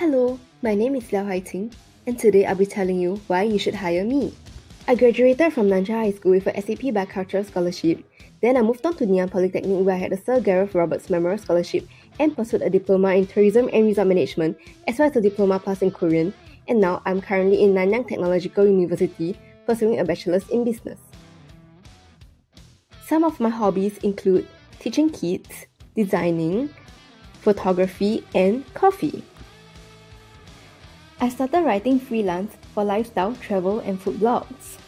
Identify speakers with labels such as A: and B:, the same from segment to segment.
A: Hello, my name is Liao Haiting, and today I'll be telling you why you should hire me. I graduated from Nanjing High School with a SAP Bicultural Scholarship. Then I moved on to Ann Polytechnic where I had a Sir Gareth Roberts Memorial Scholarship and pursued a diploma in tourism and resort management, as well as a diploma plus in Korean. And now I'm currently in Nanyang Technological University pursuing a bachelor's in business. Some of my hobbies include teaching kids, designing, photography, and coffee. I started writing freelance for lifestyle, travel, and food blogs.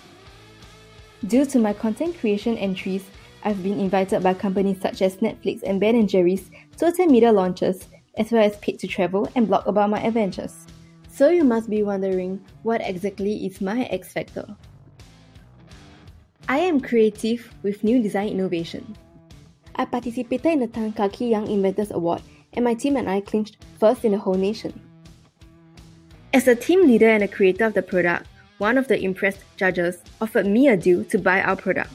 A: Due to my content creation entries, I've been invited by companies such as Netflix and Ben & Jerry's to attend media launches, as well as paid to travel and blog about my adventures. So you must be wondering, what exactly is my X Factor? I am creative with new design innovation. I participated in the Tan Kah Kee Young Inventors Award, and my team and I clinched first in the whole nation. As a team leader and a creator of the product, one of the impressed judges offered me a deal to buy our product.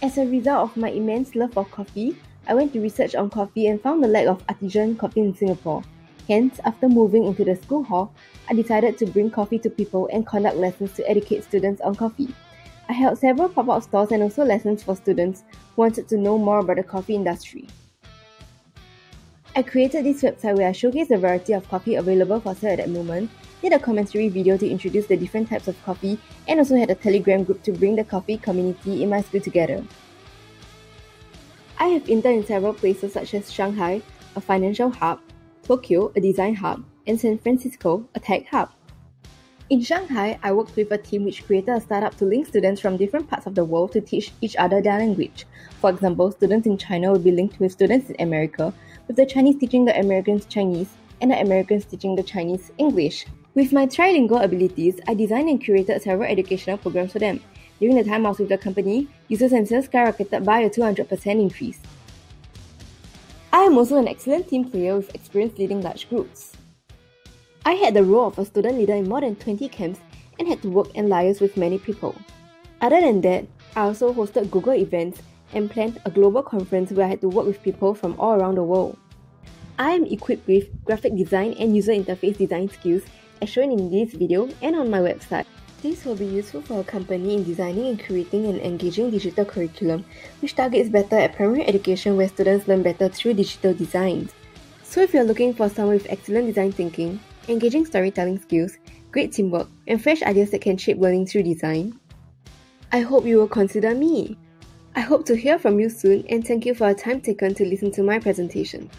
A: As a result of my immense love for coffee, I went to research on coffee and found the lack of artisan coffee in Singapore. Hence, after moving into the school hall, I decided to bring coffee to people and conduct lessons to educate students on coffee. I held several pop up stores and also lessons for students who wanted to know more about the coffee industry. I created this website where I showcase the variety of coffee available for sale at that moment, did a commentary video to introduce the different types of coffee, and also had a telegram group to bring the coffee community in my school together. I have interned in several places such as Shanghai, a financial hub, Tokyo, a design hub, and San Francisco, a tech hub. In Shanghai, I worked with a team which created a startup to link students from different parts of the world to teach each other their language. For example, students in China will be linked with students in America, with the Chinese teaching the Americans Chinese and the Americans teaching the Chinese English. With my trilingual abilities, I designed and curated several educational programs for them. During the time I was with the company, users and sales skyrocketed by a 200% increase. I am also an excellent team player with experience leading large groups. I had the role of a student leader in more than 20 camps and had to work and liaise with many people. Other than that, I also hosted Google events and planned a global conference where I had to work with people from all around the world. I am equipped with graphic design and user interface design skills as shown in this video and on my website. This will be useful for a company in designing and creating an engaging digital curriculum which targets better at primary education where students learn better through digital designs. So if you're looking for someone with excellent design thinking, engaging storytelling skills, great teamwork, and fresh ideas that can shape learning through design, I hope you will consider me. I hope to hear from you soon and thank you for your time taken to listen to my presentation.